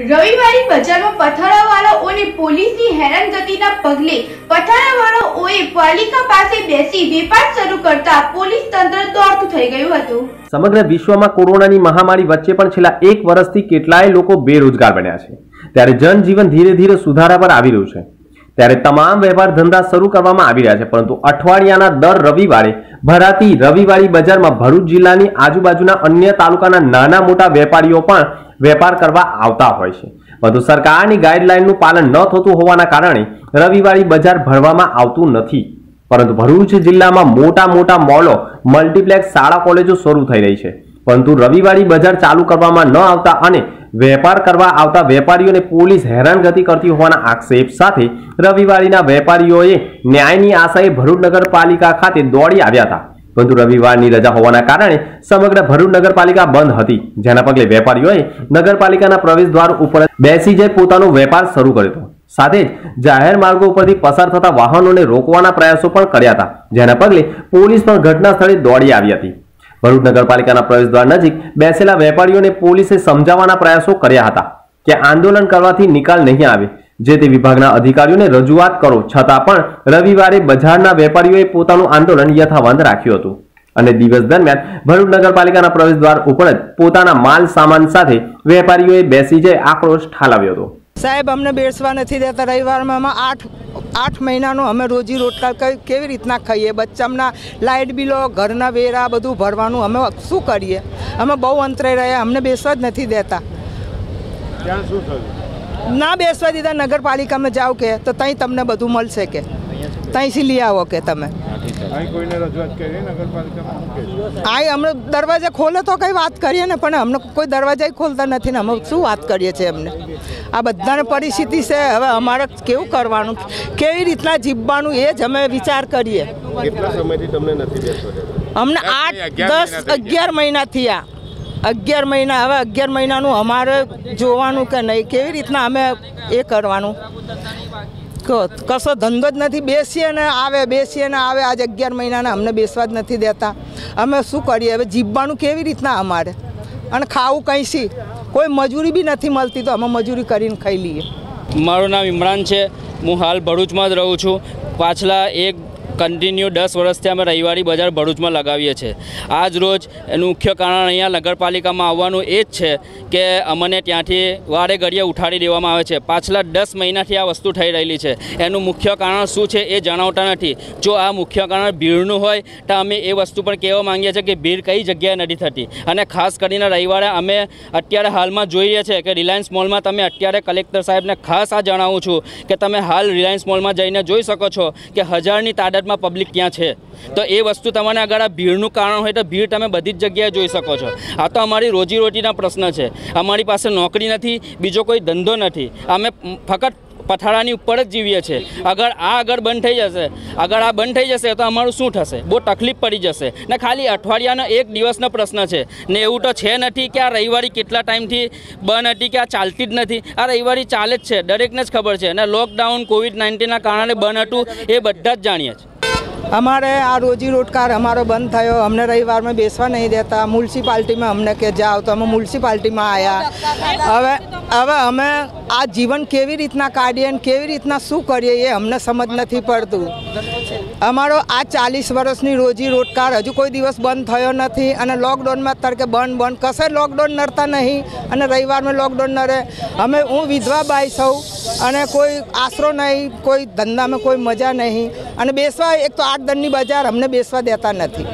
રવિવારે બજારમાં પથારાવાળાઓને પોલીસની હેરાનગતિના પગલે પથારાવાળાઓએ પાલિકા પાસે બેસી વેપાર શરૂ કરતા પોલીસ તંત્ર દોડતું થઈ ગયું હતું. સમગ્ર વિશ્વમાં કોરોનાની મહામારી વચ્ચે પણ છેલ્લા એક વર્ષથી કેટલાય લોકો બેરોજગાર બન્યા છે. ત્યારે જનજીવન ધીરે ધીરે સુધારા પર આવી રહ્યું છે. ત્યારે તમામ વેપાર ધંધા શરૂ કરવામાં આવી રહ્યા છે, પરંતુ અઠવાડિયાના દર રવિવારે ભરાતી રવિવારી બજારમાં ભરૂચ જિલ્લાની આજુબાજુના અન્ય તાલુકાના નાના મોટા વેપારીઓ પણ વેપાર કરવા આવતા હોય છે. વધુ સરકારની ગાઈડલાઈનનું પાલન ન થતું હોવાના કારણે રવિવારી બજાર ભરવામાં આવતું નથી. પરંતુ ભરૂચ જિલ્લામાં મોટા મોટા મોલો, મલ્ટીપ્લેક્સ શાળા કોલેજો શરૂ થઈ રહી છે. પરંતુ રવિવારી બજાર ચાલુ કરવામાં ન આવતા અને વેપાર કરવા આવતા વેપારીઓને પોલીસ હેરાનગતિ કરતી હોવાના આક્ષેપ સાથે રવિવારીના વેપારીઓએ ન્યાયની આશાએ ભરૂચ નગરપાલિકા ખાતે દોડી આવ્યા હતા. પરંતુ રવિવારની રજા હોવાના કારણે સમગ્ર ભરૂચ નગરપાલિકા બંધ હતી. જેના પગલે વેપારીઓએ નગરપાલિકાના પ્રવેશ દ્વાર ઉપર બેસી જઈ પોતાનો વેપાર શરૂ કર્યો હતો. સાથે જ જાહેર માર્ગો ઉપરથી પસાર થતા વાહનોને રોકવાના પ્રયાસો પણ કર્યા હતા. જેના પગલે પોલીસ પણ ઘટના સ્થળે દોડી આવી હતી. ભરૂચ નગરપાલિકાના પ્રવેશદ્વાર નજીક બેસેલા વેપારીઓને પોલીસે સમજાવવાના પ્રયાસો કર્યા હતા કે આંદોલન કરવાથી નિકાલ નહીં આવે. જે તે વિભાગના અધિકારીઓને રજૂઆત કરો છતાં પણ રવિવારે બજારના વેપારીઓએ પોતાનું આંદોલન યથાવંત રાખ્યું હતું. અને દિવસ દરમિયાન ભરૂચ નગરપાલિકાના પ્રવેશદ્વાર ઉપર જ પોતાના માલ સામાન સાથે વેપારીઓએ બેસી જઈ આક્રોશ ઠાલવ્યો હતો. સાહેબ અમને બેસવા નથી દેતા. રવિવારમાં અમે આઠ આઠ મહિનાનો અમે રોજી રોટલા કઈ કેવી રીતના ખાઈએ? બચ્ચામના લાઇટ બિલો ઘરના વેરા બધું ભરવાનું અમે શું કરીએ? અમે બહુ અંતરે રહ્યા. અમને બેસવા જ નથી દેતા. ત્યાં શું થયું? ના બેસવા દીધા નગરપાલિકામાં જાઓ કે તો ત્યાં તમને બધું મળશે કે. ત્યાંથી લઈ આવો કે તમે. અહીં કોઈને રજૂઆત કરી નગરપાલિકામાં? શું કે આ અમને દરવાજા ખોલે તો કંઈ વાત કરીએ ને પણ અમને કોઈ દરવાજા ખોલતા નથી ને અમે શું વાત કરીએ છીએ અમને આ બધાને પરિસ્થિતિ છે હવે અમારે કેવું કરવાનું? કેવી રીતના જીવવાનું એ જ અમે વિચાર કરીએ. અમને આઠ દસ અગિયાર મહિના થયા. અગિયાર મહિના, હવે અગિયાર મહિનાનું અમારે જોવાનું કે નહીં, કેવી રીતના અમે એ કરવાનું? કશો ધંધો જ નથી, બેસીએ ને આવે, બેસીએ ને આવે, આજે અગિયાર મહિનાના અમને બેસવા જ નથી દેતા. અમે શું કરીએ? હવે જીવવાનું કેવી રીતના અમારે? અને ખાવું કંઈ સી કોઈ મજૂરી બી નથી મળતી, તો અમે મજૂરી કરીને ખાઈ લઈએ. મારું નામ ઇમરાન છે. હું હાલ ભરૂચમાં જ રહું છું. પાછલા એક કન્ટિન્યુ દસ વર્ષથી અમે રવિવારી બજાર ભરૂચમાં લગાવીએ છીએ. આજ રોજ એનું મુખ્ય કારણ અહીંયા નગરપાલિકામાં આવવાનું એ જ છે કે અમને ત્યાંથી વારે ઘડીએ ઉઠાડી દેવામાં આવે છે. પાછલા દસ મહિનાથી આ વસ્તુ થઈ રહેલી છે. એનું મુખ્ય કારણ શું છે એ જણાવતા નથી. જો આ મુખ્ય કારણ ભીડનું હોય તો અમે એ વસ્તુ પણ કહેવા માંગીએ છીએ કે ભીડ કઈ જગ્યાએ નથી થતી. અને ખાસ કરીને રવિવારે અમે અત્યારે હાલમાં જોઈએ છીએ કે રિલાયન્સ મોલમાં તમે અત્યારે કલેક્ટર સાહેબને ખાસ આ જણાવું છું કે તમે હાલ રિલાયન્સ મોલમાં જઈને જોઈ શકો છો કે હજારની તાદાદમાં પબ્લિક ક્યાં છે? તો એ વસ્તુ તમને આગળ આ ભીડનું કારણ હોય તો ભીડ તમે બધી જ જગ્યાએ જોઈ શકો છો. આ તો અમારી રોજીરોટીના પ્રશ્ન છે. અમારી પાસે નોકરી નથી, બીજો કોઈ ધંધો નથી. અમે ફક્ત પથારાની ઉપર જ જીવીએ છીએ. અગર આ આગળ બંધ થઈ જશે, અગર આ બંધ થઈ જશે તો અમારું શું થશે? બહુ તકલીફ પડી જશે. ને ખાલી અઠવાડિયાનો એક દિવસનો પ્રશ્ન છે. ને એવું તો છે નથી કે આ રવિવારી કેટલા ટાઈમથી બંધ હતી કે આ ચાલતી જ નથી. આ રવિવારી ચાલે જ છે. દરેકને જ ખબર છે. અને લોકડાઉન કોવિડ નાઇન્ટીનના કારણે બંધ હતું, એ બધા જ જાણીએ છીએ. અમારે આ રોજી રોટકાર અમારો બંધ થયો. અમને રવિવારમાં બેસવા નહીં દેતા. મ્યુનિસિપાલિટીમાં અમને કે જાઓ તો અમે મ્યુનિસિપાલિટીમાં આવ્યા હવે હવે અમે આ જીવન કેવી રીતના કાઢીએ ને કેવી રીતના શું કરીએ એ અમને સમજ નથી પડતું. અમારો આ ચાલીસ વર્ષની રોજી રોટકાર હજુ કોઈ દિવસ બંધ થયો નથી અને લોકડાઉનમાં અત્યારે બંધ બંધ. કશે લોકડાઉન નડતા નહીં અને રવિવારમાં લોકડાઉન નડે. અમે હું વિધવા બાઈ સૌ અને કોઈ આશરો નહીં, કોઈ ધંધામાં કોઈ મજા નહીં. અને બેસવા, એક તો આઠ દંડની બજાર અમને બેસવા દેતા નથી.